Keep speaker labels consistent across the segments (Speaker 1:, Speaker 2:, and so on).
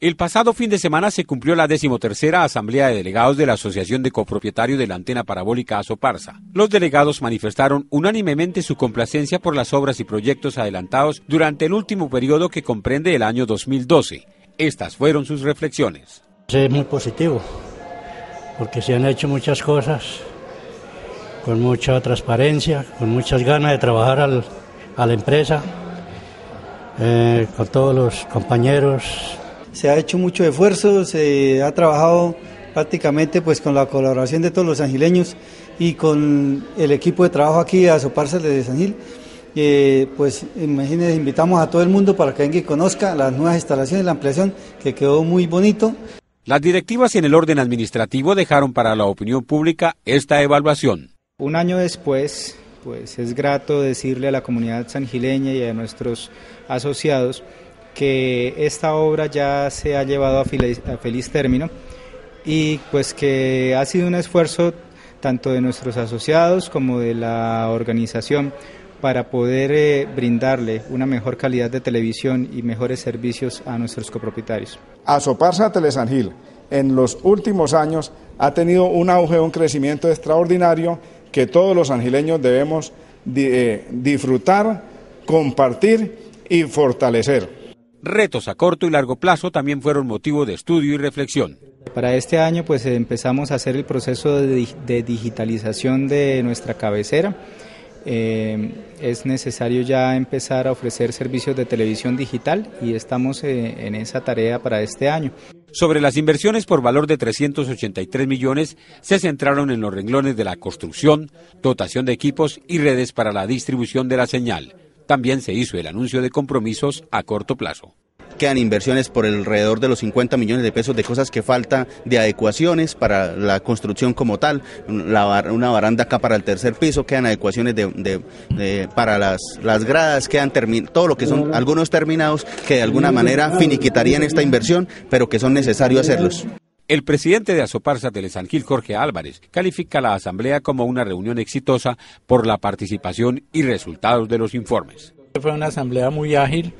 Speaker 1: El pasado fin de semana se cumplió la decimotercera Asamblea de Delegados de la Asociación de Copropietarios de la Antena Parabólica Azoparsa. Los delegados manifestaron unánimemente su complacencia por las obras y proyectos adelantados durante el último periodo que comprende el año 2012. Estas fueron sus reflexiones.
Speaker 2: Es muy positivo, porque se han hecho muchas cosas con mucha transparencia, con muchas ganas de trabajar a la empresa, eh, con todos los compañeros
Speaker 3: se ha hecho mucho esfuerzo, se ha trabajado prácticamente pues con la colaboración de todos los angileños y con el equipo de trabajo aquí a Soparsa de San Gil. Eh, pues imagínense, invitamos a todo el mundo para que venga y conozca las nuevas instalaciones, la ampliación que quedó muy bonito.
Speaker 1: Las directivas en el orden administrativo dejaron para la opinión pública esta evaluación.
Speaker 4: Un año después, pues es grato decirle a la comunidad sangileña y a nuestros asociados que esta obra ya se ha llevado a feliz, término y pues que ha sido un esfuerzo tanto de nuestros asociados como de la organización para poder eh, brindarle una mejor calidad de televisión y mejores servicios a nuestros copropietarios.
Speaker 5: Asoparsa Telesangil en los últimos años ha tenido un auge, un crecimiento extraordinario que todos los angileños debemos eh, disfrutar, compartir y fortalecer.
Speaker 1: Retos a corto y largo plazo también fueron motivo de estudio y reflexión.
Speaker 4: Para este año pues empezamos a hacer el proceso de, digitalización de nuestra cabecera. Eh, es necesario ya empezar a ofrecer servicios de televisión digital y estamos eh, en esa tarea para este año.
Speaker 1: Sobre las inversiones por valor de 383 millones se centraron en los renglones de la construcción, dotación de equipos y redes para la distribución de la señal. También se hizo el anuncio de compromisos a corto plazo
Speaker 6: quedan inversiones por alrededor de los 50 millones de pesos de cosas que falta de adecuaciones para la construcción como tal, una baranda acá para el tercer piso, quedan adecuaciones de, para las, las gradas, quedan todo lo que son algunos terminados que de alguna manera finiquitarían esta inversión, pero que son necesarios hacerlos.
Speaker 1: El presidente de Asoparsa Telesangil, Jorge Álvarez, califica la asamblea como una reunión exitosa por la participación y resultados de los informes.
Speaker 7: Fue una asamblea muy ágil,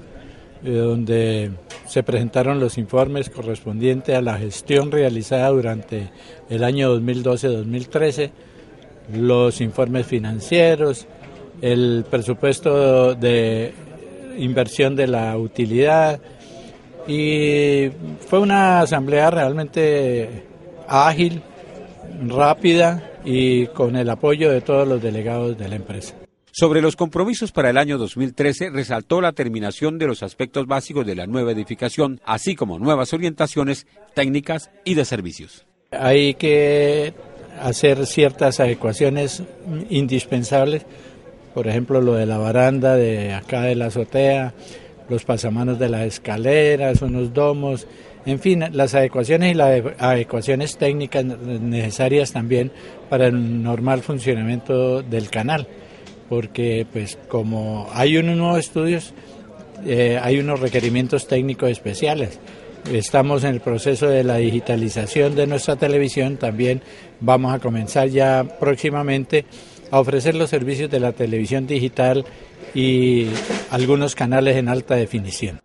Speaker 7: eh, donde se presentaron los informes correspondientes a la gestión realizada durante el año 2012-2013, los informes financieros, el presupuesto de inversión de la utilidad, y fue una asamblea realmente ágil, rápida y con el apoyo de todos los delegados de la empresa.
Speaker 1: Sobre los compromisos para el año 2013 resaltó la terminación de los aspectos básicos de la nueva edificación, así como nuevas orientaciones técnicas y de servicios.
Speaker 7: Hay que hacer ciertas adecuaciones indispensables, por ejemplo lo de la baranda de acá de la azotea, los pasamanos de las escaleras, unos domos, en fin, las adecuaciones y las adecuaciones técnicas necesarias también para el normal funcionamiento del canal, porque pues como hay unos nuevos estudios, eh, hay unos requerimientos técnicos especiales. Estamos en el proceso de la digitalización de nuestra televisión, también vamos a comenzar ya próximamente a ofrecer los servicios de la televisión digital y algunos canales en alta definición.